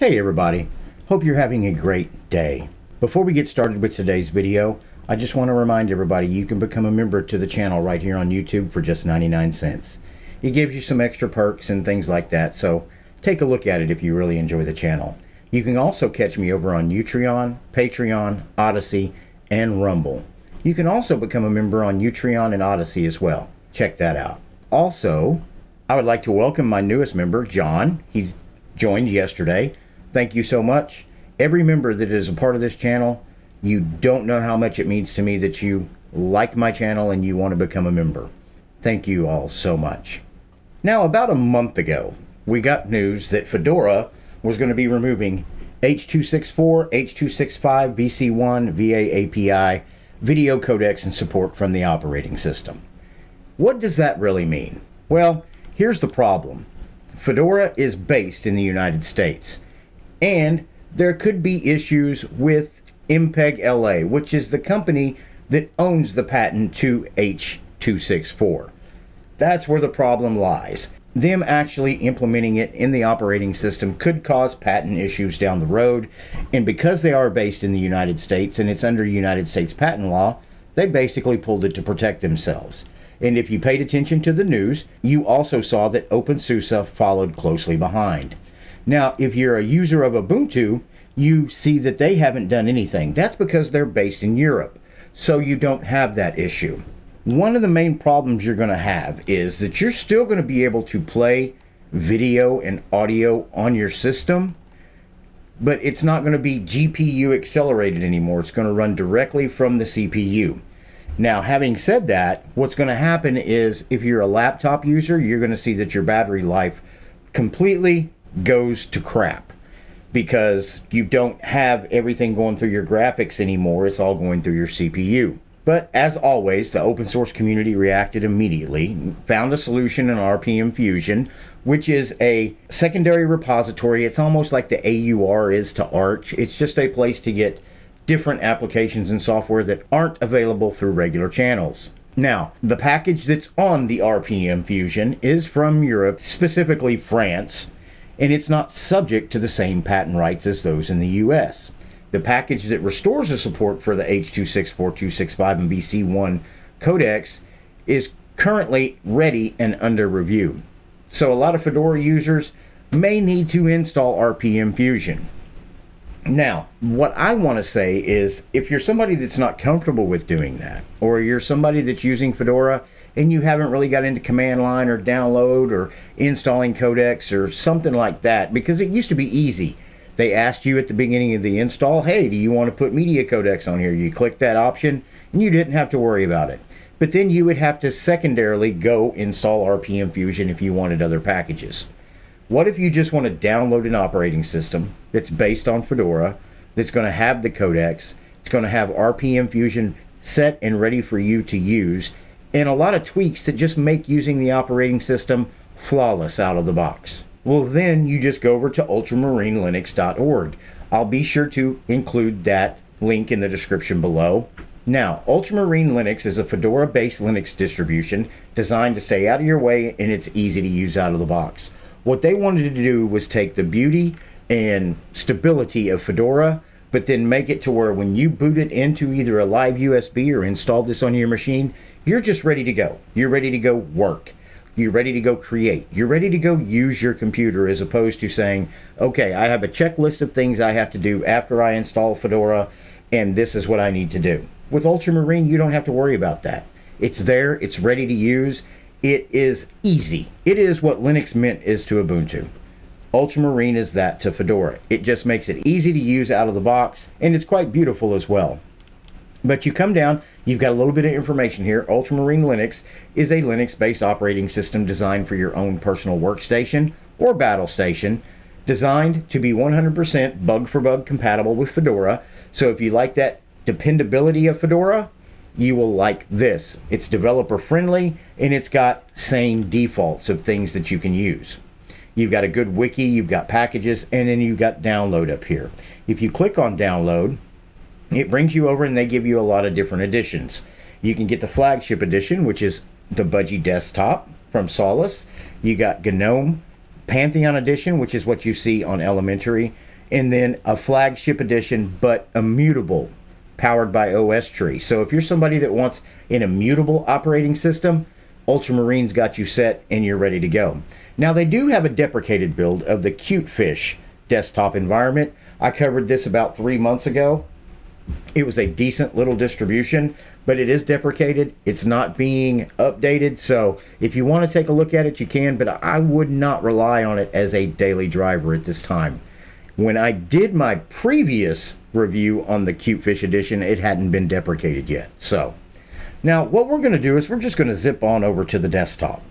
Hey everybody, hope you're having a great day. Before we get started with today's video, I just want to remind everybody you can become a member to the channel right here on YouTube for just 99 cents. It gives you some extra perks and things like that, so take a look at it if you really enjoy the channel. You can also catch me over on Utreon, Patreon, Odysee, and Rumble. You can also become a member on Utreon and Odysee as well. Check that out. Also, I would like to welcome my newest member, John. He's joined yesterday. Thank you so much. Every member that is a part of this channel, you don't know how much it means to me that you like my channel and you want to become a member. Thank you all so much. Now, about a month ago, we got news that Fedora was going to be removing H.264, H.265, VC1, VA API, video codecs, and support from the operating system. What does that really mean? Well, here's the problem. Fedora is based in the United States and there could be issues with MPEG LA, which is the company that owns the patent to H264. That's where the problem lies. Them actually implementing it in the operating system could cause patent issues down the road, and because they are based in the United States and it's under United States patent law, they basically pulled it to protect themselves. And if you paid attention to the news, you also saw that OpenSUSE followed closely behind. Now, if you're a user of Ubuntu, you see that they haven't done anything. That's because they're based in Europe, so you don't have that issue. One of the main problems you're going to have is that you're still going to be able to play video and audio on your system, but it's not going to be GPU accelerated anymore. It's going to run directly from the CPU. Now, having said that, what's going to happen is if you're a laptop user, you're going to see that your battery life completely goes to crap because you don't have everything going through your graphics anymore. It's all going through your CPU. But as always, the open source community reacted immediately, found a solution in RPM Fusion, which is a secondary repository. It's almost like the AUR is to Arch. It's just a place to get different applications and software that aren't available through regular channels. Now, the package that's on the RPM Fusion is from Europe, specifically France and it's not subject to the same patent rights as those in the US. The package that restores the support for the H.264, 265, and VC1 codecs is currently ready and under review. So a lot of Fedora users may need to install RPM Fusion. Now, what I want to say is if you're somebody that's not comfortable with doing that, or you're somebody that's using Fedora and you haven't really got into command line or download or installing codecs or something like that, because it used to be easy. They asked you at the beginning of the install, hey, do you want to put media codecs on here? You click that option and you didn't have to worry about it. But then you would have to secondarily go install RPM Fusion if you wanted other packages. What if you just want to download an operating system that's based on Fedora, that's going to have the codecs, it's going to have RPM Fusion set and ready for you to use, and a lot of tweaks that just make using the operating system flawless out of the box? Well, then you just go over to ultramarinelinux.org. I'll be sure to include that link in the description below. Now, Ultramarine Linux is a Fedora based Linux distribution designed to stay out of your way and it's easy to use out of the box. What they wanted to do was take the beauty and stability of Fedora, but then make it to where when you boot it into either a live USB or install this on your machine, you're just ready to go. You're ready to go work. You're ready to go create. You're ready to go use your computer as opposed to saying, okay, I have a checklist of things I have to do after I install Fedora, and this is what I need to do. With Ultramarine, you don't have to worry about that. It's there, it's ready to use, it is easy. It is what Linux Mint is to Ubuntu. Ultramarine is that to Fedora. It just makes it easy to use out of the box, and it's quite beautiful as well. But you come down, you've got a little bit of information here. Ultramarine Linux is a Linux based operating system designed for your own personal workstation or battle station, designed to be 100% bug for bug compatible with Fedora. So if you like that dependability of Fedora, you will like this. It's developer friendly and it's got same defaults of things that you can use. You've got a good wiki, you've got packages, and then you've got download up here. If you click on download, it brings you over and they give you a lot of different editions. You can get the flagship edition, which is the Budgie desktop from Solus. You got GNOME, Pantheon edition, which is what you see on Elementary. and then a flagship edition, but immutable, powered by OSTree. So if you're somebody that wants an immutable operating system, Ultramarine's got you set and you're ready to go. Now they do have a deprecated build of the Cutefish desktop environment. I covered this about three months ago. It was a decent little distribution, but it is deprecated. It's not being updated. So if you want to take a look at it, you can, but I would not rely on it as a daily driver at this time. When I did my previous review on the Cutefish edition, it hadn't been deprecated yet. So now what we're going to do is we're just going to zip on over to the desktop.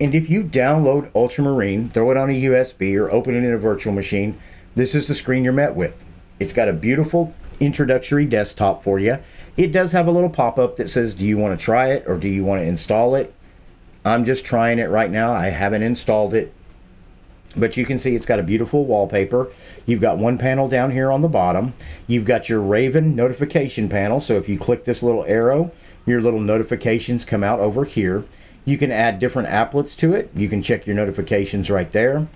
And if you download Ultramarine, throw it on a USB or open it in a virtual machine, this is the screen you're met with. It's got a beautiful introductory desktop for you. It does have a little pop-up that says, do you want to try it or do you want to install it? I'm just trying it right now. I haven't installed it. But you can see it's got a beautiful wallpaper. You've got one panel down here on the bottom. You've got your Raven notification panel. So if you click this little arrow, your little notifications come out over here. You can add different applets to it. You can check your notifications right there.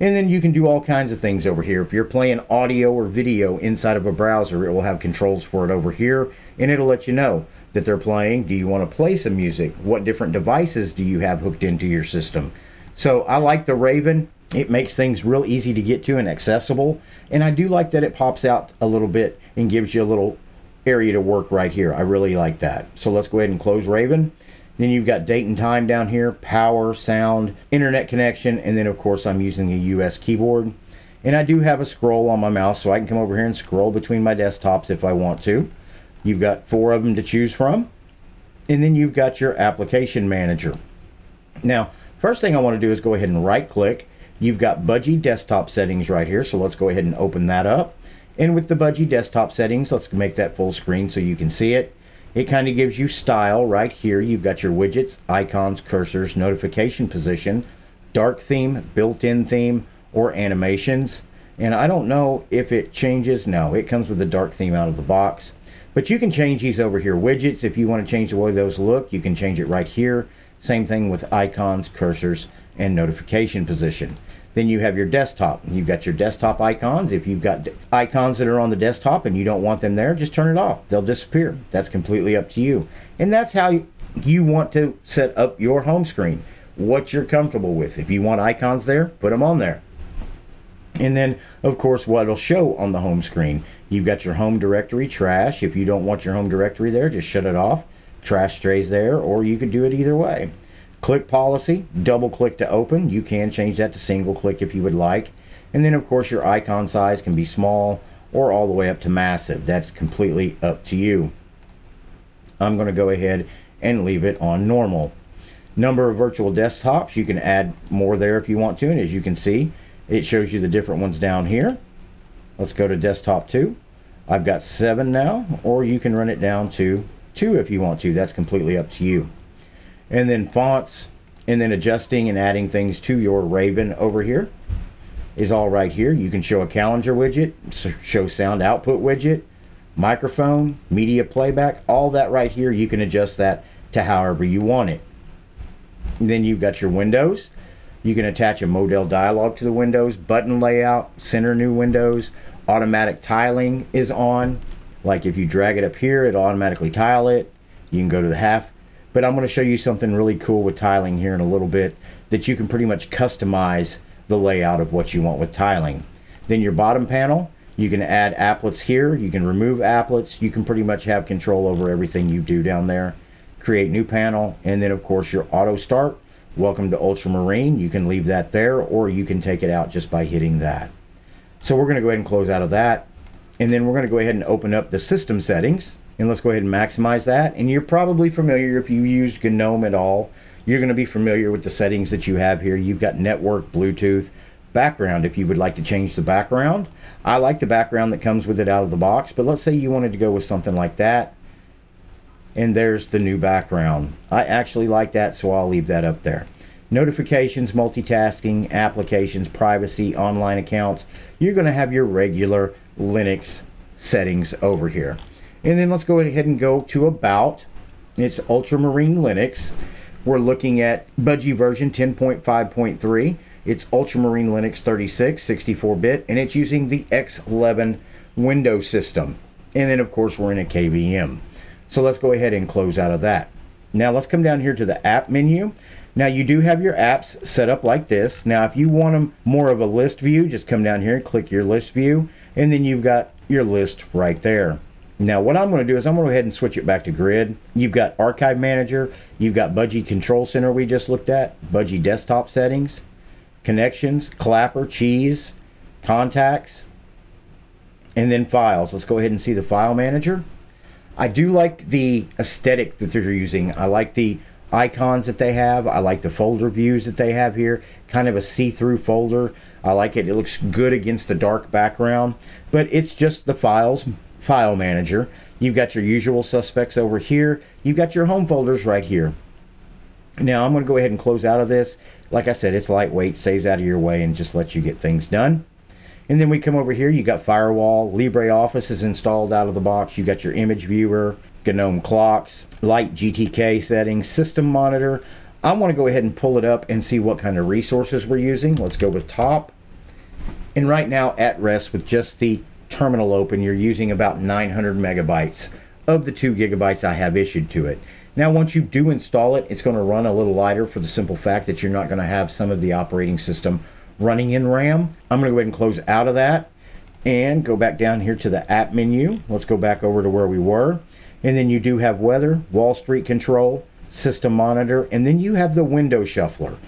And then you can do all kinds of things over here. If you're playing audio or video inside of a browser, it will have controls for it over here, and it'll let you know that they're playing. Do you want to play some music? What different devices do you have hooked into your system? So I like the Raven. It makes things real easy to get to and accessible. And I do like that it pops out a little bit and gives you a little area to work right here. I really like that. So let's go ahead and close Raven. Then you've got date and time down here, power, sound, internet connection, and then of course I'm using a US keyboard. And I do have a scroll on my mouse so I can come over here and scroll between my desktops if I want to. You've got four of them to choose from. And then you've got your application manager. Now, first thing I want to do is go ahead and right click. You've got Budgie desktop settings right here. So let's go ahead and open that up. And with the Budgie desktop settings, let's make that full screen so you can see it. It kind of gives you style right here. You've got your widgets, icons, cursors, notification position, dark theme, built-in theme, or animations. And I don't know if it changes. No, it comes with a dark theme out of the box. But you can change these over here. Widgets, if you want to change the way those look, you can change it right here. Same thing with icons, cursors, and notification position. Then you have your desktop. You've got your desktop icons. If you've got icons that are on the desktop and you don't want them there, just turn it off. They'll disappear. That's completely up to you. And that's how you want to set up your home screen. What you're comfortable with. If you want icons there, put them on there. And then, of course, what it'll show on the home screen. You've got your home directory trash. If you don't want your home directory there, just shut it off. Trash stays there, or you could do it either way. Click policy, double click to open. You can change that to single click if you would like. And then of course your icon size can be small or all the way up to massive. That's completely up to you. I'm going to go ahead and leave it on normal. Number of virtual desktops, you can add more there if you want to. And as you can see, it shows you the different ones down here. Let's go to desktop 2. I've got 7 now, or you can run it down to 2 if you want to. That's completely up to you and then fonts and then adjusting and adding things to your Raven over here is all right here. You can show a calendar widget, show sound output widget, microphone, media playback, all that right here. You can adjust that to however you want it. And then you've got your windows. You can attach a modal dialog to the windows, button layout, center new windows, automatic tiling is on. Like if you drag it up here, it'll automatically tile it. You can go to the half but I'm going to show you something really cool with tiling here in a little bit that you can pretty much customize the layout of what you want with tiling. Then your bottom panel, you can add applets here. You can remove applets. You can pretty much have control over everything you do down there. Create new panel. And then of course your auto start. Welcome to Ultramarine. You can leave that there or you can take it out just by hitting that. So we're going to go ahead and close out of that. And then we're going to go ahead and open up the system settings. And let's go ahead and maximize that. And you're probably familiar if you used GNOME at all, you're going to be familiar with the settings that you have here. You've got network, Bluetooth, background if you would like to change the background. I like the background that comes with it out of the box, but let's say you wanted to go with something like that. And there's the new background. I actually like that, so I'll leave that up there. Notifications, multitasking, applications, privacy, online accounts. You're going to have your regular Linux settings over here. And then let's go ahead and go to About. It's Ultramarine Linux. We're looking at Budgie version 10.5.3. It's Ultramarine Linux 36, 64-bit, and it's using the X11 Windows system. And then, of course, we're in a KVM. So let's go ahead and close out of that. Now let's come down here to the app menu. Now you do have your apps set up like this. Now if you want them more of a list view, just come down here and click your list view, and then you've got your list right there. Now what I'm going to do is I'm going to go ahead and switch it back to grid. You've got Archive Manager, you've got Budgie Control Center we just looked at, Budgie Desktop Settings, Connections, Clapper, Cheese, Contacts, and then Files. Let's go ahead and see the File Manager. I do like the aesthetic that they're using. I like the icons that they have. I like the folder views that they have here. Kind of a see-through folder. I like it. It looks good against the dark background. But it's just the files file manager. You've got your usual suspects over here. You've got your home folders right here. Now I'm going to go ahead and close out of this. Like I said, it's lightweight, stays out of your way, and just lets you get things done. And then we come over here, you got Firewall, LibreOffice is installed out of the box. You got your image viewer, GNOME clocks, light GTK settings, system monitor. I want to go ahead and pull it up and see what kind of resources we're using. Let's go with top. And right now at rest with just the terminal open, you're using about 900 megabytes of the two gigabytes I have issued to it. Now, once you do install it, it's going to run a little lighter for the simple fact that you're not going to have some of the operating system running in RAM. I'm going to go ahead and close out of that and go back down here to the app menu. Let's go back over to where we were. And then you do have weather, WallStreet control, system monitor, and then you have the window shuffler.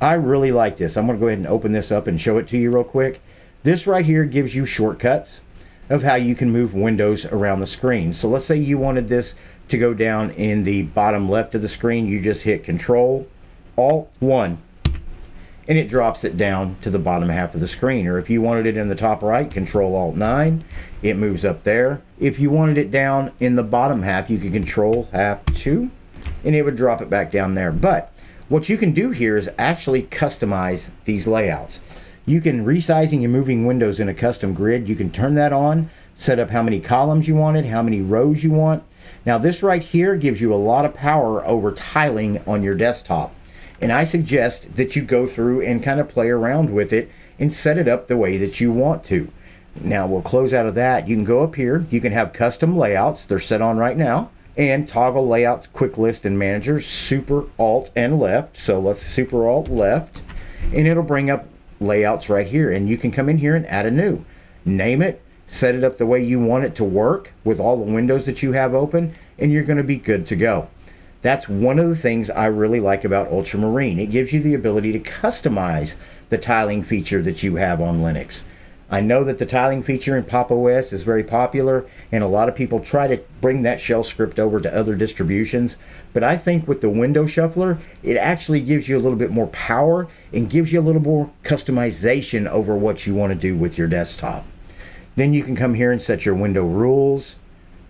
I really like this. I'm going to go ahead and open this up and show it to you real quick. This right here gives you shortcuts of how you can move windows around the screen. So let's say you wanted this to go down in the bottom left of the screen. You just hit Control, Alt, 1 and it drops it down to the bottom half of the screen. Or if you wanted it in the top right, Control Alt 9, it moves up there. If you wanted it down in the bottom half, you could Control Half 2, and it would drop it back down there. But what you can do here is actually customize these layouts. You can resizing and moving windows in a custom grid. You can turn that on, set up how many columns you wanted, how many rows you want. Now this right here gives you a lot of power over tiling on your desktop. And I suggest that you go through and kind of play around with it and set it up the way that you want to. Now we'll close out of that. You can go up here. You can have custom layouts. They're set on right now. And toggle layouts, quick list and manager, super alt and left. So let's super alt left. And it'll bring up layouts right here. And you can come in here and add a new. Name it, set it up the way you want it to work with all the windows that you have open, and you're going to be good to go. That's one of the things I really like about Ultramarine. It gives you the ability to customize the tiling feature that you have on Linux. I know that the tiling feature in Pop! OS is very popular, and a lot of people try to bring that shell script over to other distributions. But I think with the window shuffler, it actually gives you a little bit more power and gives you a little more customization over what you want to do with your desktop. Then you can come here and set your window rules.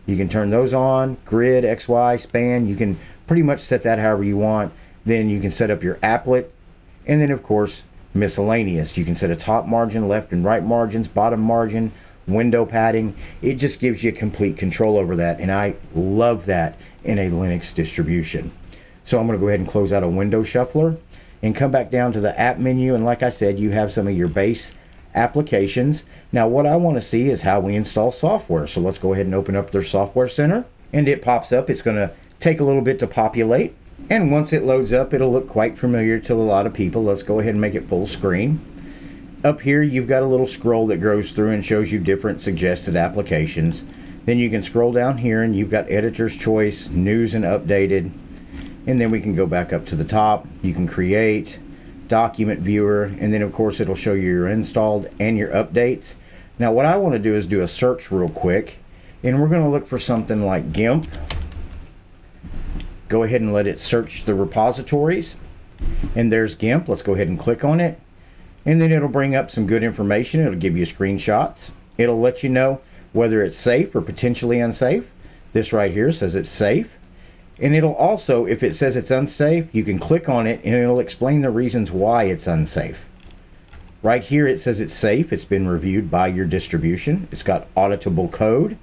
You can turn those on, grid, XY, span. You can pretty much set that however you want. Then you can set up your applet. And then, of course, miscellaneous. You can set a top margin, left and right margins, bottom margin, window padding. It just gives you complete control over that. And I love that in a Linux distribution. So I'm going to go ahead and close out a window shuffler and come back down to the app menu. And like I said, you have some of your base applications. Now, what I want to see is how we install software. So let's go ahead and open up their software center. And it pops up. It's going to take a little bit to populate. And once it loads up, it'll look quite familiar to a lot of people. Let's go ahead and make it full screen. Up here, you've got a little scroll that goes through and shows you different suggested applications. Then you can scroll down here and you've got editor's choice, news and updated. And then we can go back up to the top. You can create, document viewer, and then of course it'll show you your installed and your updates. Now what I want to do is do a search real quick. And we're going to look for something like GIMP go ahead and let it search the repositories. And there's GIMP. Let's go ahead and click on it. And then it'll bring up some good information. It'll give you screenshots. It'll let you know whether it's safe or potentially unsafe. This right here says it's safe. And it'll also, if it says it's unsafe, you can click on it and it'll explain the reasons why it's unsafe. Right here it says it's safe. It's been reviewed by your distribution. It's got auditable code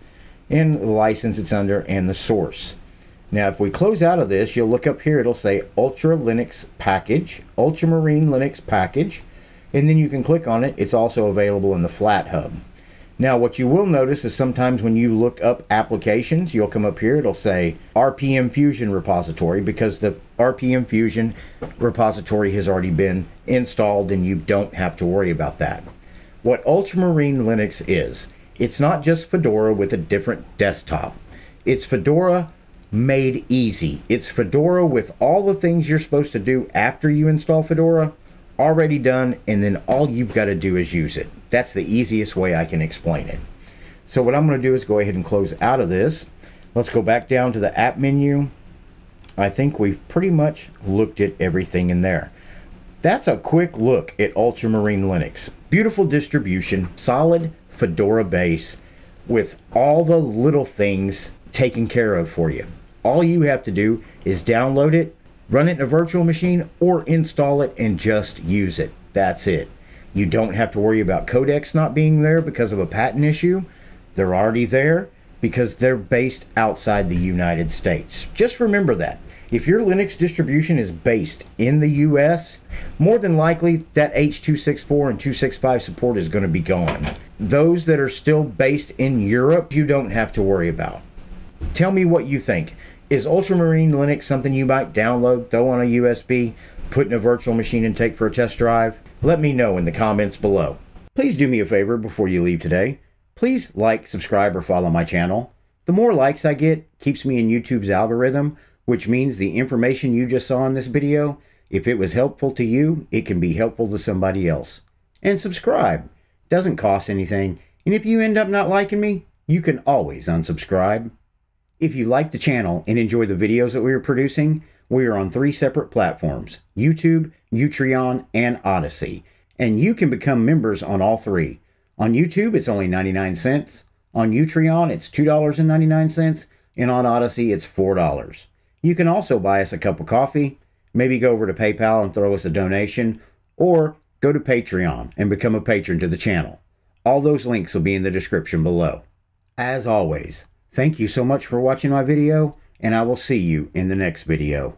and the license it's under and the source. Now, if we close out of this, you'll look up here, it'll say Ultra Linux Package, Ultramarine Linux Package. and then you can click on it. It's also available in the Flathub. Now, what you will notice is sometimes when you look up applications, you'll come up here, it'll say RPM Fusion repository because the RPM Fusion repository has already been installed and you don't have to worry about that. What Ultramarine Linux is, it's not just Fedora with a different desktop. It's Fedora made easy. It's Fedora with all the things you're supposed to do after you install Fedora already done, and then all you've got to do is use it. That's the easiest way I can explain it. So what I'm going to do is go ahead and close out of this. Let's go back down to the app menu. I think we've pretty much looked at everything in there. That's a quick look at Ultramarine Linux. Beautiful distribution, solid Fedora base with all the little things taken care of for you. All you have to do is download it, run it in a virtual machine, or install it and just use it. That's it. You don't have to worry about codecs not being there because of a patent issue. They're already there because they're based outside the United States. Just remember that. If your Linux distribution is based in the US, more than likely that H.264 and 265 support is going to be gone. Those that are still based in Europe, you don't have to worry about. Tell me what you think. Is Ultramarine Linux something you might download, throw on a USB, put in a virtual machine and take for a test drive? Let me know in the comments below. Please do me a favor before you leave today. Please like, subscribe, or follow my channel. The more likes I get keeps me in YouTube's algorithm, which means the information you just saw in this video, if it was helpful to you, it can be helpful to somebody else. And subscribe. Doesn't cost anything. And if you end up not liking me, you can always unsubscribe. If you like the channel and enjoy the videos that we are producing, we are on three separate platforms YouTube, Utreon, and Odysee. And you can become members on all three. On YouTube, it's only 99 cents. On Utreon, it's $2.99. And on Odysee, it's $4. You can also buy us a cup of coffee, maybe go over to PayPal and throw us a donation, or go to Patreon and become a patron to the channel. All those links will be in the description below. As always, Thank you so much for watching my video, and I will see you in the next video.